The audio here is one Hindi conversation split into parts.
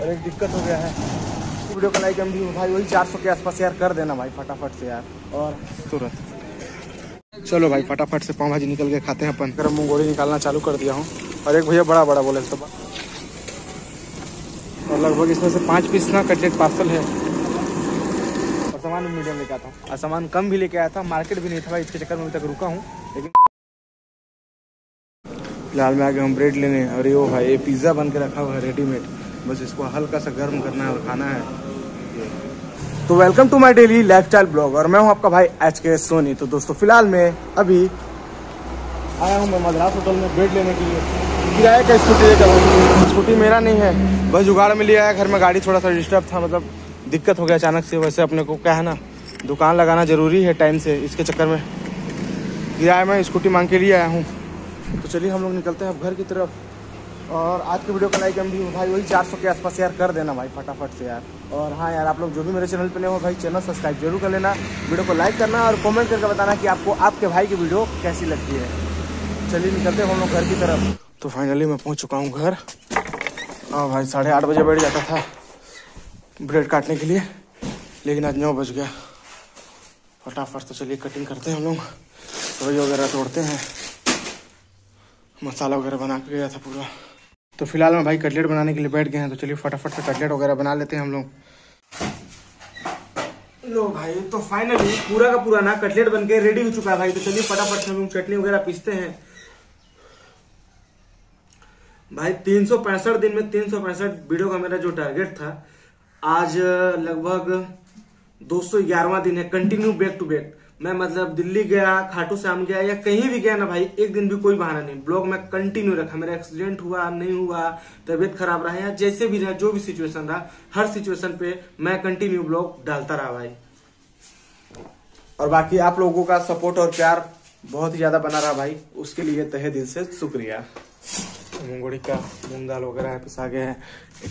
और एक दिक्कत हो गया है। वीडियो का लाइक भी भाई, वही चार सौ के आसपास यार कर देना भाई, फटाफट से यार। और तुरंत। चलो भाई, फटाफट से पाव भाजी निकल के खाते हैं अपन। गरम मूंगोड़ी निकालना चालू कर दिया हूँ। और एक भैया बड़ा बड़ा बोले तो और लगभग इसमें से पाँच पीस ना कटलेट पार्सल है। और सामान भी मीडियम लेके आता हूँ। और सामान कम भी लेके आया था मार्केट भी नहीं था भाई, इसके चक्कर में अभी तक रुका हूँ। लेकिन फ़िलहाल में आगे हम ब्रेड लेने और ये भाई, ये पिज़्ज़ा बन के रखा हुआ है रेडीमेड बस इसको हल्का सा गर्म करना है और खाना है। तो welcome to my daily lifestyle blog और मैं हूँ आपका भाई एच के सोनी तो दोस्तों, फ़िलहाल मैं अभी आया हूँ मैं मद्रास होटल में ब्रेड लेने के लिए। किराए का स्कूटी लेकर स्कूटी मेरा नहीं है। बस जुगाड़ में लिया है, घर में गाड़ी थोड़ा सा डिस्टर्ब था मतलब दिक्कत हो गया अचानक से, वैसे अपने को क्या है ना, दुकान लगाना ज़रूरी है टाइम से, इसके चक्कर में। किराए में स्कूटी मांग के लिए आया हूँ। तो चलिए हम लोग निकलते हैं अब घर की तरफ़। और आज के वीडियो का लाइक एम भी भाई वही 400 के आसपास यार कर देना भाई फटाफट से यार। और हाँ यार, आप लोग जो भी मेरे चैनल पे नए हो भाई, चैनल सब्सक्राइब ज़रूर कर लेना। वीडियो को लाइक करना और कमेंट करके बताना कि आपको आपके भाई की वीडियो कैसी लगती है। चलिए निकलते हम लोग घर की तरफ़। तो फाइनली मैं पहुँच चुका हूँ घर। हाँ भाई, साढ़े आठ बजे बैठ जाता था ब्रेड काटने के लिए, लेकिन आज नौ बज गया। फटाफट तो चलिए कटिंग करते हैं हम लोग। रोई वगैरह तोड़ते हैं। मसाला वगैरह बना के गया था पूरा। तो फ़िलहाल मैं भाई कटलेट बनाने के लिए बैठ गए हैं तो चलिए फटाफट से कटलेट वगैरह बना लेते हैं हम लोग। लो भाई तो फाइनली पूरा का पूरा ना कटलेट बन के रेडी हो चुका है भाई तो चलिए फटाफट से हम लोग चटनी वगैरह पीसते हैं। भाई, तीन सौ पैंसठ दिन में तीन सौ पैंसठ वीडियो का मेरा जो टारगेट था, आज लगभग दो सौ ग्यारहवा दिन है कंटिन्यू बैक टू बैक मैं मतलब दिल्ली गया खाटू श्याम गया या कहीं भी गया ना भाई, एक दिन भी कोई बहाना नहीं। ब्लॉग में कंटिन्यू रखा। मेरा एक्सीडेंट हुआ, नहीं हुआ, तबियत खराब रहा या जैसे भी रहा, जो भी सिचुएशन रहा, हर सिचुएशन पे मैं कंटिन्यू ब्लॉग डालता रहा भाई। और बाकी आप लोगों का सपोर्ट और प्यार बहुत ही ज़्यादा बना रहा भाई। उसके लिए तहे दिल से शुक्रिया। मूंगोड़ी का मूंग दाल वगैरह पिसा गया है।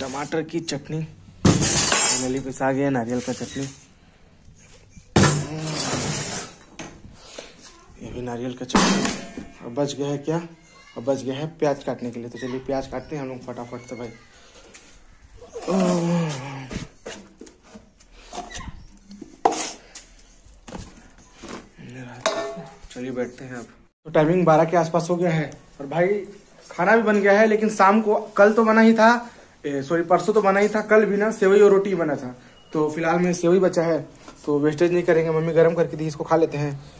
टमाटर की चटनी पिसा गया नारियल का चटनी। ये भी नारियल का चटनी। और बच गया है क्या? और बच गया है प्याज काटने के लिए। तो चलिए प्याज काटते हैं हम लोग फटाफट से भाई। चलिए बैठते हैं अब। तो टाइमिंग बारह के आसपास हो गया है। और भाई, खाना भी बन गया है, लेकिन शाम को कल तो बना ही था। सॉरी परसों तो बना ही था। कल भी ना सेवई और रोटी बना था। तो फ़िलहाल में सेवई बचा है। तो वेस्टेज नहीं करेंगे। मम्मी गर्म करके दी, इसको खा लेते हैं।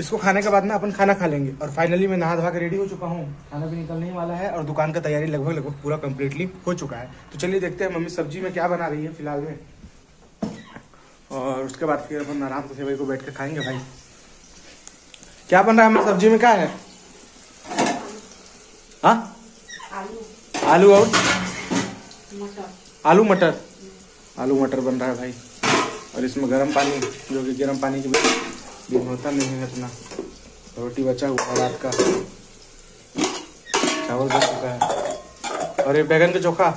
इसको खाने के बाद ना अपन खाना खा लेंगे। और फाइनली मैं नहा धोवा के रेडी हो चुका हूँ। खाना भी निकलने ही वाला है और दुकान का तैयारी लगभग लगभग पूरा कम्प्लीटली हो चुका है। तो चलिए देखते हैं मम्मी सब्ज़ी में क्या बना रही है फ़िलहाल में। और उसके बाद फिर अपन आराम से सेवई को बैठ के खाएँगे भाई। क्या बन रहा है सब्ज़ी में? क्या है? हाँ? आलू। और? आलू मटर। आलू मटर बन रहा है भाई। और इसमें गर्म पानी, जो कि गर्म पानी की दिन होता नहीं है अपना। रोटी बचा हुआ रात का। चावल बच चुका है। और ये बैगन का चोखा।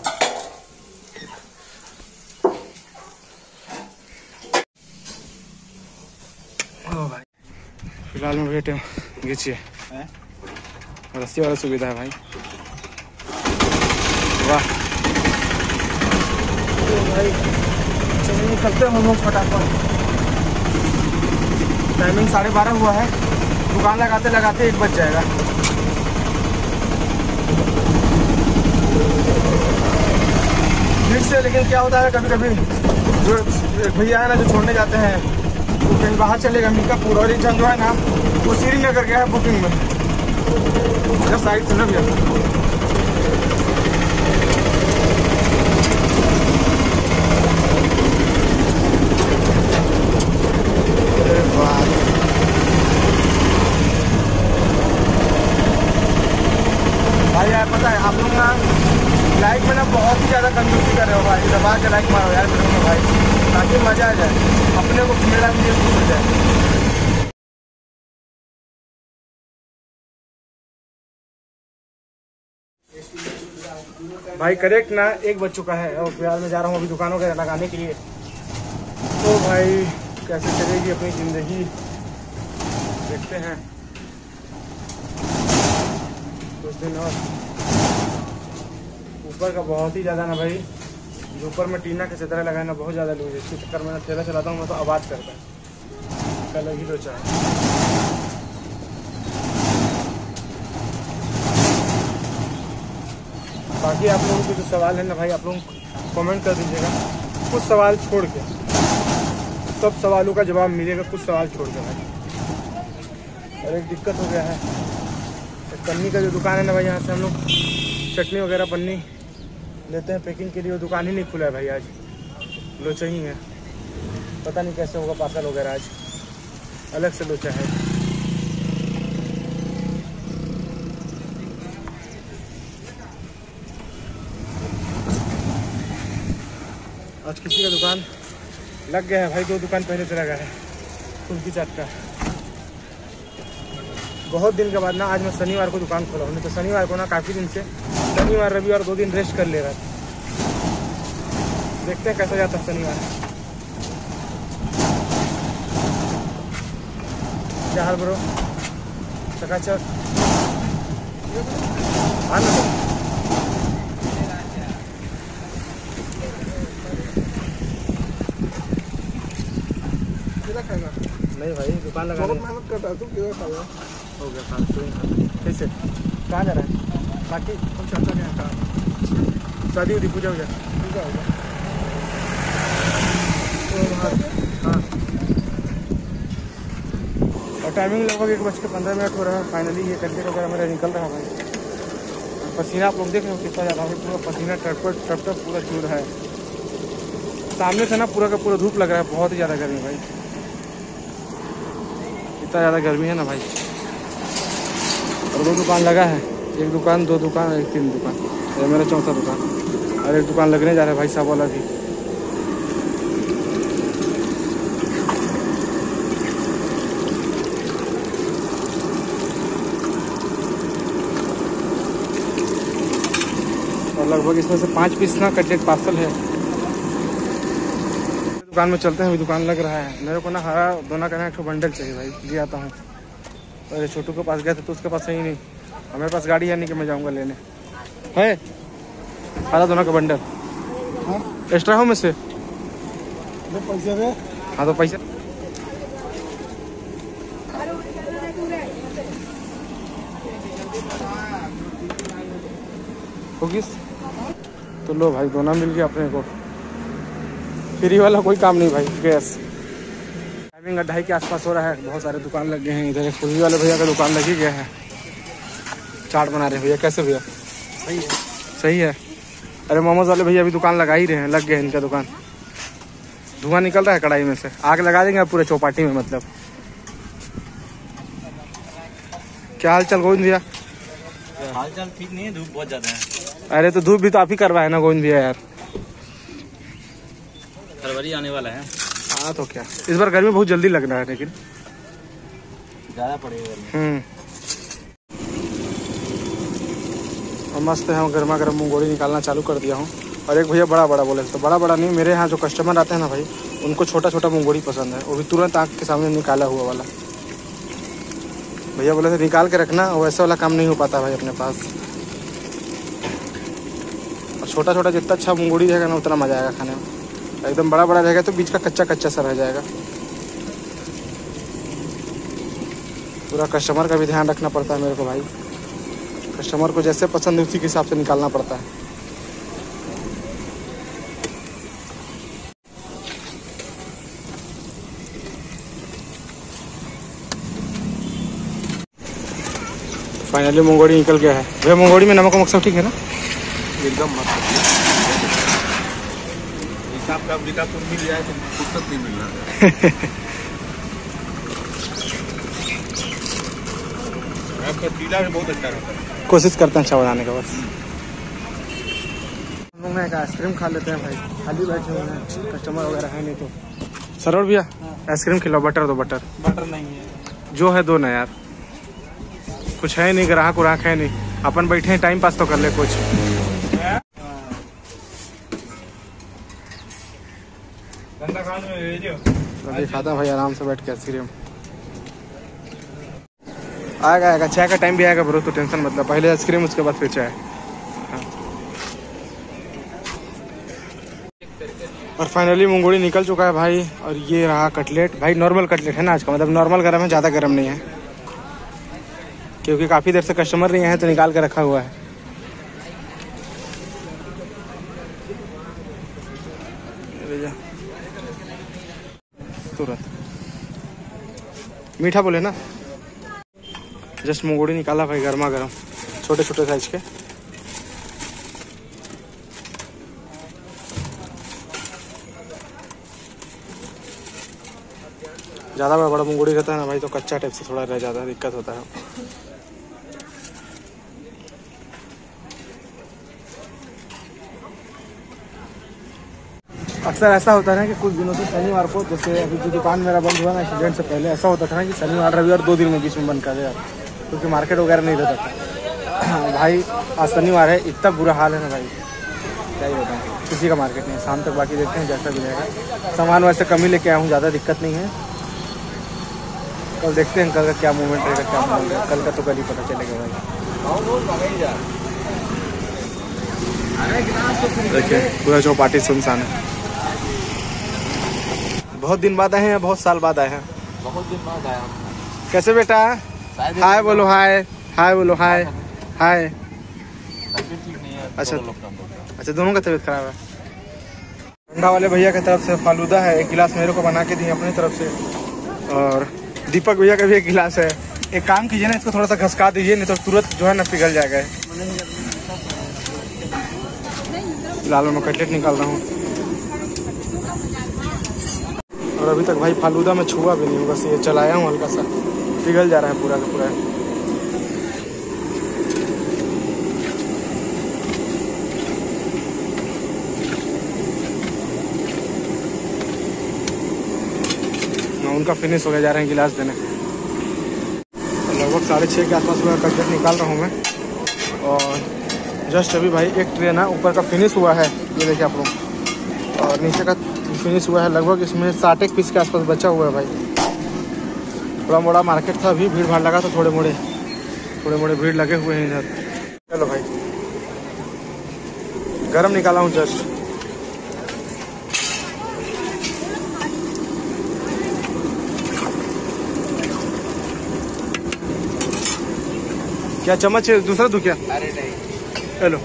फ़िलहाल में बैठे घीचिए रस्सी वाला सुविधा है भाई। वाह। तो भाई चलिए निकलते हैं हम लोग फटाफट। टाइमिंग साढ़े बारह हुआ है। दुकान लगाते लगाते एक बज जाएगा। फिर से लेकिन क्या होता है कभी कभी जो भैया है ना, जो छोड़ने जाते हैं, वो कहीं बाहर चलेगा मीकापुर और इंजन जो है ना, वो श्रीनगर गया है बुकिंग में। अगर साइड से ना भैया यार, पता है, आप लोग ना लाइक में ना बहुत ही ज़्यादा कंजूसी कर रहे हो भाई। दबा के लाइक मारो यार वीडियो में भाई। ताकि मज़ा आ जाए। अपने को मेरा भी ये खुश हो जाए। भाई करेक्ट ना, एक बज चुका है। और फ़िलहाल मैं जा रहा हूँ अभी दुकानों के लगाने के लिए। तो भाई, कैसे चलेगी अपनी ज़िंदगी? देखते हैं। कुछ दिन और। ऊपर का बहुत ही ज़्यादा ना भाई। जो ऊपर में टीना के चदरा लगाना बहुत ज़्यादा लूज है। इसके चक्कर में चलाता हूँ, मैं तो आवाज़ करता है। कल ही तो चाहे। बाकी आप लोगों के जो सवाल है ना भाई, आप लोग कमेंट कर दीजिएगा। कुछ सवाल छोड़ के। सब सवालों का जवाब मिलेगा, कुछ सवाल छोड़ के भाई। और एक दिक्कत हो गया है। पन्नी का जो दुकान है ना भाई, यहाँ से हम लोग चटनी वगैरह, पन्नी लेते हैं। पैकिंग के लिए वो दुकान ही नहीं खुला है भाई आज। लोचा ही है। पता नहीं कैसे होगा पार्सल वगैरह आज। अलग से लोचा है। आज किसी का दुकान लग गया है भाई, दो दुकान पहले से लगा है। फुल्की चाट का। बहुत दिन के बाद ना आज मैं शनिवार को दुकान खोला हूँ। नहीं तो शनिवार को ना काफ़ी दिन से शनिवार रविवार दो दिन रेस्ट कर ले रहा था देखते हैं कैसा जाता है शनिवार। क्या हाल ब्रो चकाचक हाँ ना। नहीं भाई दुकान लगा बहुत मेहनत करता है तू क्यों खाया हो गया नहीं कैसे कहाँ जा रहा है? बाकी हम के यहाँ कहा शादी उदी पूजा वूजा ठीक है होगा तो हाँ। और टाइमिंग लगभग एक बज के पंद्रह मिनट हो रहा है। फाइनली ये कंटेंट वगैरह मेरा निकल रहा है भाई। पसीना आप लोग देख रहे हो कितना ज़्यादा है पूरा पसीना टपट टपटप पूरा चूर है। सामने से ना पूरा का पूरा धूप लग रहा है। बहुत ही ज़्यादा गर्मी भाई। इतना ज़्यादा गर्मी है ना भाई। दो दुकान लगा है। एक दुकान, दो दुकान, एक तीन दुकान। ये मेरा चौथा दुकान। और एक दुकान लगने जा रहा है भाई साहब वाला भी। और लगभग इसमें से पाँच पीस ना कटलेट पार्सल है। दुकान में चलते हैं, अभी दुकान लग रहा है। मेरे को ना हरा दोना का ना एक बंडल चाहिए भाई। जी आता हूँ। अरे छोटू के पास गया था तो उसके पास है ही नहीं। हमारे पास गाड़ी है नहीं कि मैं जाऊँगा लेने। है? आधा दोनों का बंडल। हाँ? एक्स्ट्रा हो मुझसे से? ले पैसे दे। हाँ तो पैसा। होगिस? तो लो भाई दोनों मिल गया अपने को। फ्री वाला कोई काम नहीं भाई गैस। टाइमिंग ढाई के आसपास हो रहा है। बहुत सारे दुकान लग गए हैं। इधर एक फुल्की वाले भैया का दुकान लग ही गया है। चाट बना रहे भैया। कैसे भैया? सही है। सही है? अरे मोमोज वाले भैया अभी दुकान लगा ही रहे हैं। लग गए हैं इनका दुकान। धुआँ निकल रहा है कढ़ाई में से। आग लगा देंगे आप पूरे चौपाटी में मतलब। क्या हाल चाल गोविंद भैया? हाल चाल ठीक नहीं है धूप बहुत ज़्यादा है। अरे तो धूप भी तो आप ही करवाए ना गोविंद भैया यार। फरवरी आने वाला है। हाँ तो क्या? इस बार गर्मी बहुत जल्दी लग रहा है लेकिन। ज़्यादा पड़ेगा हम्म। मस्त है गर्मा गर्म मूंगोड़ी निकालना चालू कर दिया हूँ। और एक भैया बड़ा बड़ा बोले तो बड़ा बड़ा नहीं मेरे यहाँ जो कस्टमर आते हैं ना भाई उनको छोटा छोटा मूंगोड़ी पसंद है। वो भी तुरंत आँख के सामने निकाला हुआ वाला। भैया बोले थे निकाल के रखना वैसा वाला काम नहीं हो पाता भाई अपने पास। और छोटा छोटा जितना अच्छा मूंगोड़ी रहेगा ना उतना मज़ा आएगा खाने में। एकदम बड़ा बड़ा रहेगा तो बीच का कच्चा कच्चा सा रह जाएगा। पूरा कस्टमर का भी ध्यान रखना पड़ता है मेरे को भाई। कस्टमर को जैसे पसंद है उसी के हिसाब से निकालना पड़ता है। फाइनली मंगोड़ी निकल गया है। भैया, मंगोड़ी में नमक वमक सब ठीक है ना? एकदम मत हिसाब का अम्बिकापुर मिल जाए तो फुर्सत नहीं मिल रहा है आपका पीला भी बहुत अच्छा रहता है। कोशिश करते हैं अच्छा बनाने का बस। हम लोग आइसक्रीम खा लेते हैं भाई। खाली बैठे हुए हैं। कस्टमर वगैरह है नहीं तो। सरोवर भैया आइसक्रीम खिलाओ बटर दो बटर। बटर नहीं है। जो है दो ना यार। कुछ है नहीं ग्राहक उराहक है नहीं। अपन बैठे हैं टाइम पास तो कर ले कुछ। अभी खाता भाई आराम से बैठ के आइसक्रीम आएगा आएगा, चाय का टाइम भी आएगा ब्रो तो टेंशन मतलब पहले आइसक्रीम उसके बाद फिर चाय। और फाइनली मुंगोड़ी निकल चुका है भाई, और ये रहा कटलेट भाई नॉर्मल कटलेट है ना आज का? मतलब नॉर्मल गर्म है, ज़्यादा गर्म नहीं है। क्योंकि काफ़ी देर से कस्टमर नहीं है तो निकाल के रखा हुआ है। जा। तुरंत। मीठा बोले ना? जस्ट मुंगोड़ी निकाला भाई गर्मा गर्म छोटे छोटे साइज़ के। ज़्यादा बड़ा बड़ा मुंगोड़ी रहता है ना भाई तो कच्चा टाइप से थोड़ा रह जाता है, दिक्कत होता है। अक्सर ऐसा होता है कि कुछ दिनों से शनिवार को, जैसे अभी जो दुकान मेरा बंद हुआ ना एक्सीडेंट से पहले, ऐसा होता था ना कि शनिवार रविवार दो दिन में बीच में बंद कर दिया। क्योंकि मार्केट वगैरह नहीं रहता था भाई, आज शनिवार है, इतना बुरा हाल है ना भाई। क्या ही बताऊँ, किसी का मार्केट नहीं है। शाम तक बाकी देखते हैं, जैसा भी रहेगा। सामान वैसे कम ही लेके आया हूँ, ज़्यादा दिक्कत नहीं है। कल देखते हैं, कल का क्या मूवमेंट रहेगा, क्या मूवमेंट कल का तो कल ही पता चलेगा भाई। देखिए, पूरा चौपाटी सुनसान है। बहुत दिन बाद आए हैं बहुत साल बाद आए हैं? बहुत दिन बाद आया कैसे बेटा? हाय बोलो हाय। हाय बोलो हाय। हाय। तबीयत ठीक नहीं है अच्छा। हो। अच्छा दोनों का तबीयत खराब है। ठंडा वाले भैया की तरफ़ से फालूदा है एक गिलास मेरे को बना के दिए अपनी तरफ़ से। और दीपक भैया का भी एक गिलास है। एक काम कीजिए ना इसको थोड़ा सा घसका दीजिए नहीं तो तुरंत जो है ना पिघल जाएगा। लाल मैं कटलेट निकाल रहा हूँ। और अभी तक भाई फालूदा में छुआ भी नहीं हूँ बस ये चलाया हूँ हल्का सा। पिघल जा रहा है पूरा का पूरा। हाँ, उनका फिनिश हो गया जा रहे हैं गिलास देने। लगभग साढ़े छः के आसपास मैं कटलेट निकाल रहा हूँ मैं। और जस्ट अभी भाई एक ट्रेन है ऊपर का फिनिश हुआ है ये देखिए आप लोग। और नीचे का फिनिश हुआ है लगभग इसमें साठ एक पीस के आसपास बचा हुआ है भाई। थोड़ा मोड़ा मार्केट था अभी भीड़ भाड़ लगा था थोड़े मोड़े। थोड़े मोड़े भीड़ लगे हुए हैं इधर। चलो भाई। गरम निकाला हूँ जस्ट क्या चम्मच दूसरा दू क्या? अरे नहीं। हेलो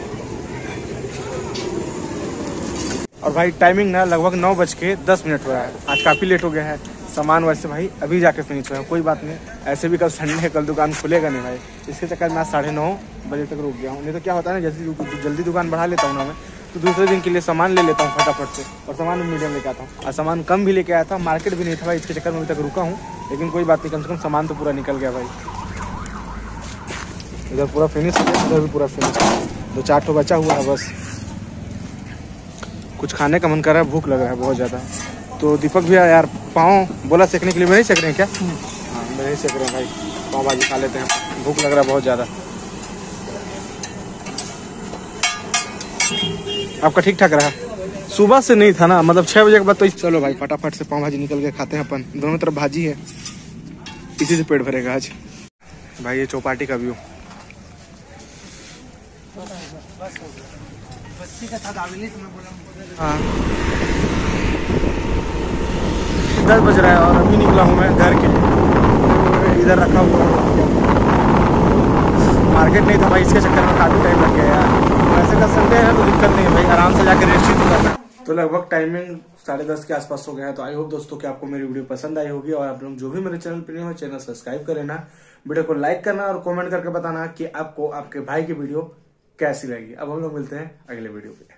और भाई टाइमिंग ना लगभग नौ बज के दस मिनट हो रहा है। आज काफ़ी लेट हो गया है। सामान वैसे भाई, अभी जाके फिनिश हुआ है। कोई बात नहीं। ऐसे भी कल संडे है, कल दुकान खुलेगा नहीं भाई। इसके चक्कर में आज साढ़े नौ बजे तक रुक गया हूँ। नहीं तो क्या होता है ना जल्दी जल्दी दुकान बढ़ा लेता हूँ ना मैं तो दूसरे दिन के लिए सामान ले लेता हूँ फटाफट से। और सामान भी मीडियम लेके आता हूँ। और सामान कम भी लेके आया था मार्केट भी नहीं था भाई, इसके चक्कर में अभी तक रुका हूँ। लेकिन कोई बात नहीं, कम से कम सामान तो पूरा निकल गया भाई। इधर पूरा फिनिश इधर भी पूरा फिनिश दो चार ठो बचा हुआ है, बस। कुछ खाने का मन कर रहा है भूख लग रहा है बहुत ज़्यादा। तो दीपक भैया यार पाँव बोला सेकने के लिए मेरे ही सेक रहे हैं क्या? हाँ मेरे ही सेक रहे हैं भाई। पाँव भाजी खा लेते हैं। भूख लग रहा है बहुत ज़्यादा। आपका ठीक ठाक रहा? सुबह से नहीं था ना मतलब छः बजे के बाद तो चलो भाई फटाफट से पाँव भाजी निकल के खाते हैं अपन। दोनों तरफ़ भाजी है। इसी से पेट भरेगा आज। भाई ये चौपाटी का व्यू। हाँ। दस बज रहा है और अभी निकला हूँ मैं घर के लिए। इधर रखा हुआ मार्केट नहीं था भाई, इसके चक्कर में काफ़ी टाइम लग गया यार। वैसे का संडे है तो दिक्कत नहीं है भाई। आराम से जाकर रेस्ट ही करना है। तो लगभग टाइमिंग साढ़े दस के आसपास हो गया है। तो आई होप दोस्तों कि आपको मेरी वीडियो पसंद आई होगी और आप लोग जो भी मेरे चैनल पर नहीं हो चैनल सब्सक्राइब कर लेना। वीडियो को लाइक करना और कमेंट करके बताना कि आपको, आपके भाई की वीडियो कैसी लगी अब हम लोग मिलते हैं अगले वीडियो पे।